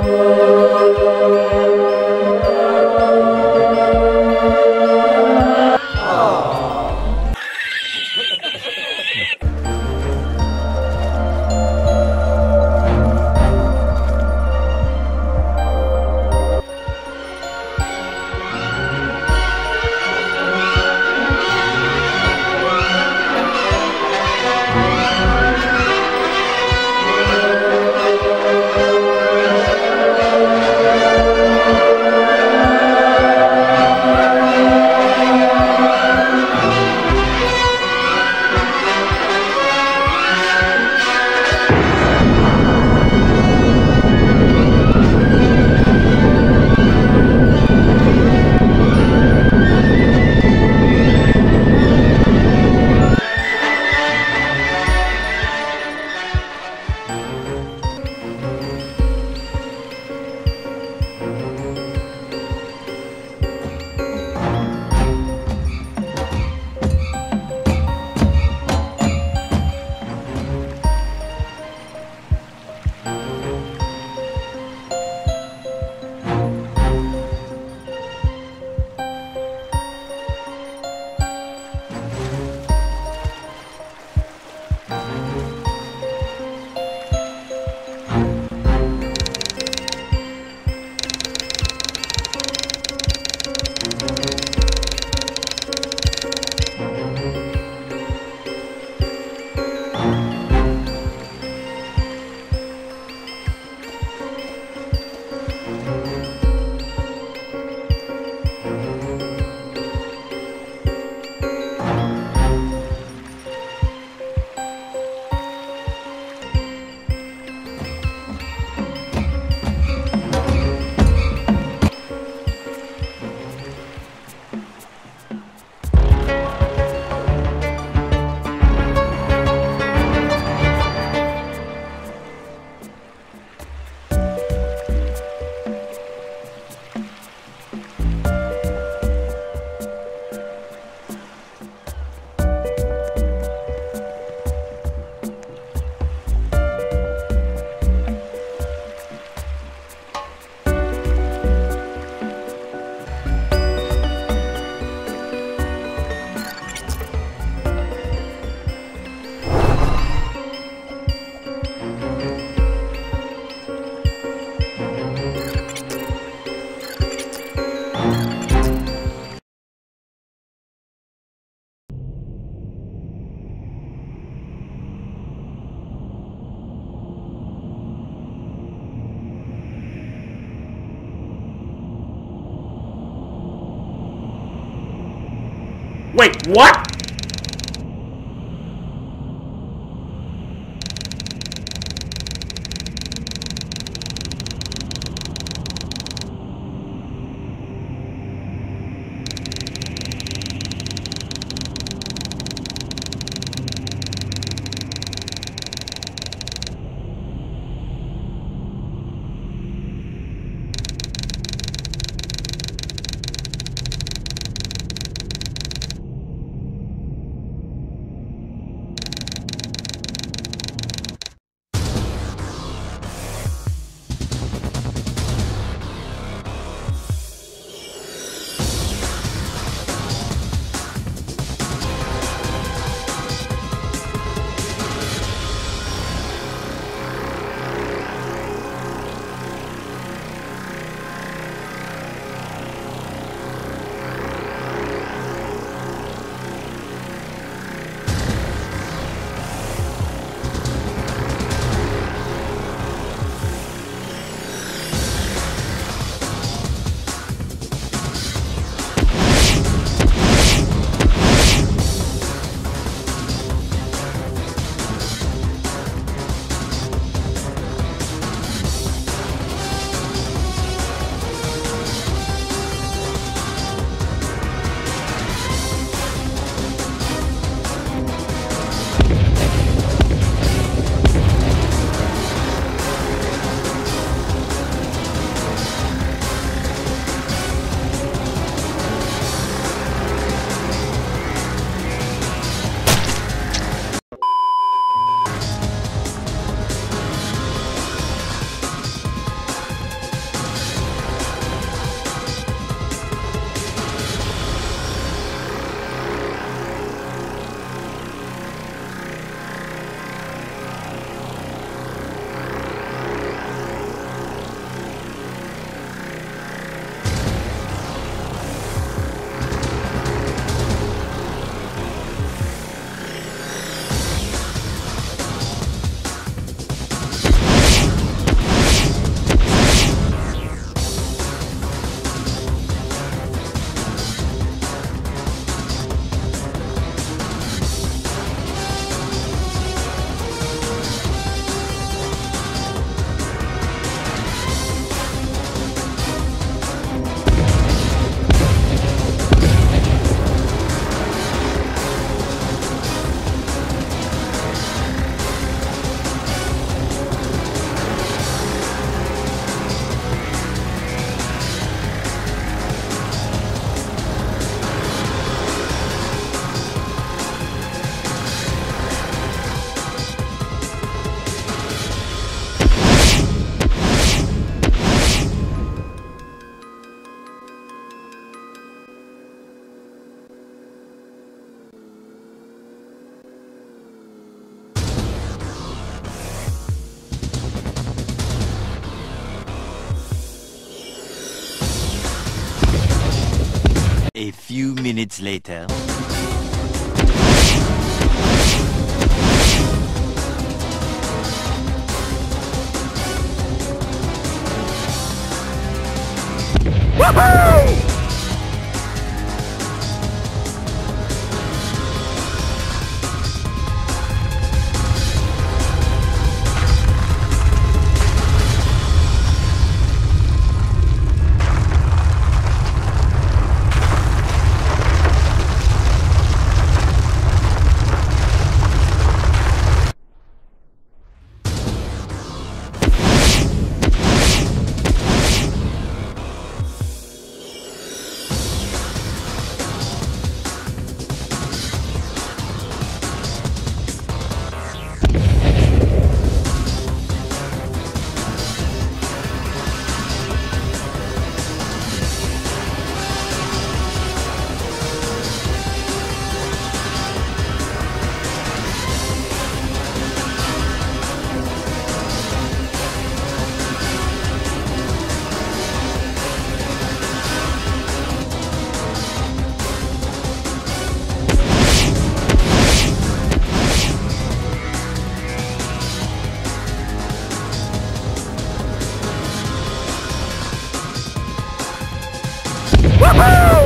Oh. Wait, what? A few minutes later. Woohoo! Woohoo!